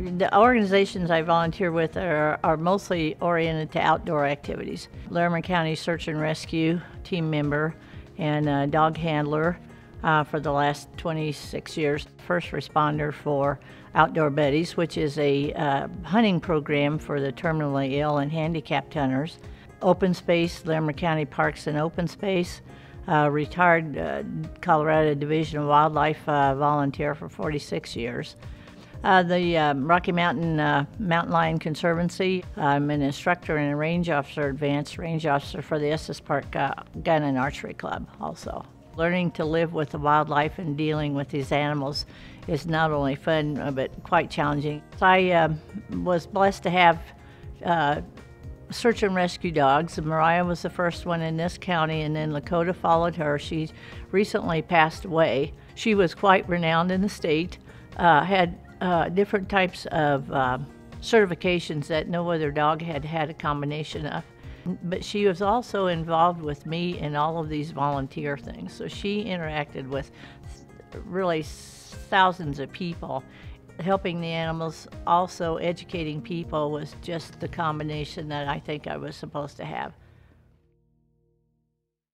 The organizations I volunteer with are, are mostly oriented to outdoor activities. Larimer County Search and Rescue team member and dog handler uh, for the last 26 years. First responder for Outdoor Buddies, which is a uh, hunting program for the terminally ill and handicapped hunters. Open Space, Larimer County Parks and Open Space. Uh, retired uh, Colorado Division of Wildlife uh, volunteer for 46 years. Uh, the um, Rocky Mountain uh, Mountain Lion Conservancy. I'm an instructor and a range officer, advanced range officer for the Estes Park uh, Gun and Archery Club also. Learning to live with the wildlife and dealing with these animals is not only fun uh, but quite challenging. I uh, was blessed to have uh, search and rescue dogs. Mariah was the first one in this county, and then Lakota followed her. She recently passed away. She was quite renowned in the state, uh, had uh, different types of uh, certifications that no other dog had had a combination of. But she was also involved with me in all of these volunteer things. So she interacted with really thousands of people. Helping the animals, also educating people was just the combination that I think I was supposed to have.